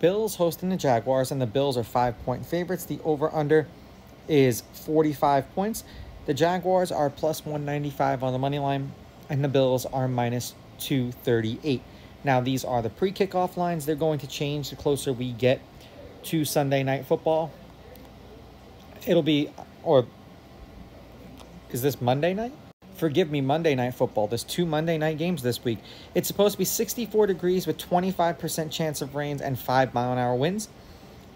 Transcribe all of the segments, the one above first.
Bills hosting the Jaguars, and the Bills are five point favorites. The over under is 45 points. The Jaguars are plus 195 on the money line, and the Bills are minus 238. Now, these are the pre kickoff lines. They're going to change the closer we get to Sunday night football. It'll be, or is this Monday night? Forgive me, Monday night football. There's two Monday night games this week. It's supposed to be 64 degrees with 25% chance of rains and 5 mile an hour winds.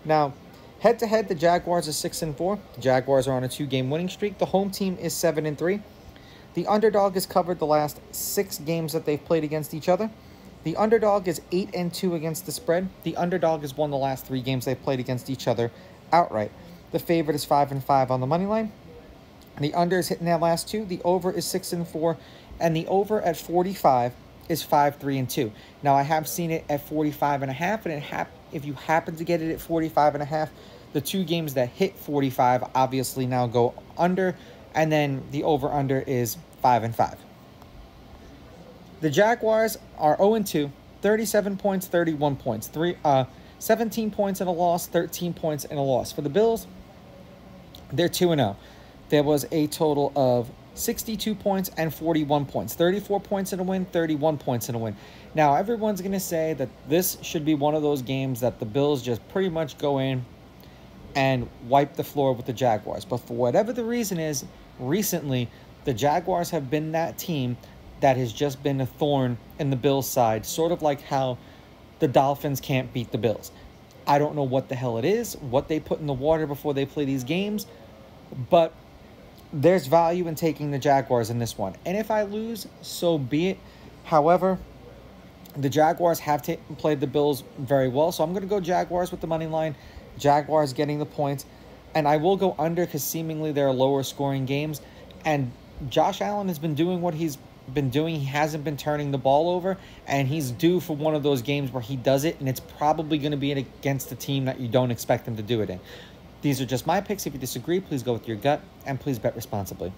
Now, head to head, the Jaguars are 6 and 4. The Jaguars are on a two game winning streak. The home team is 7 and 3. The underdog has covered the last six games that they've played against each other. The underdog is 8 and 2 against the spread. The underdog has won the last three games they've played against each other outright. The favorite is 5 and 5 on the money line. The under is hitting that last two. The over is six and four, and the over at 45 is five, three, and two. Now I have seen it at 45 and a half, and it hap- if you happen to get it at 45 and a half, the two games that hit 45 obviously now go under, and then the over under is five and five. The Jaguars are 0 and 2, 37 points, 31 points, three, uh, 17 points in a loss, 13 points in a loss. For the Bills, they're 2 and 0 there was a total of 62 points and 41 points. 34 points in a win, 31 points in a win. Now, everyone's going to say that this should be one of those games that the Bills just pretty much go in and wipe the floor with the Jaguars. But for whatever the reason is, recently, the Jaguars have been that team that has just been a thorn in the Bills' side, sort of like how the Dolphins can't beat the Bills. I don't know what the hell it is, what they put in the water before they play these games, but there's value in taking the Jaguars in this one. And if I lose, so be it. However, the Jaguars have played the Bills very well, so I'm going to go Jaguars with the money line. Jaguars getting the points. And I will go under because seemingly they're lower scoring games. And Josh Allen has been doing what he's been doing. He hasn't been turning the ball over, and he's due for one of those games where he does it, and it's probably going to be it against a team that you don't expect him to do it in. These are just my picks. If you disagree, please go with your gut and please bet responsibly.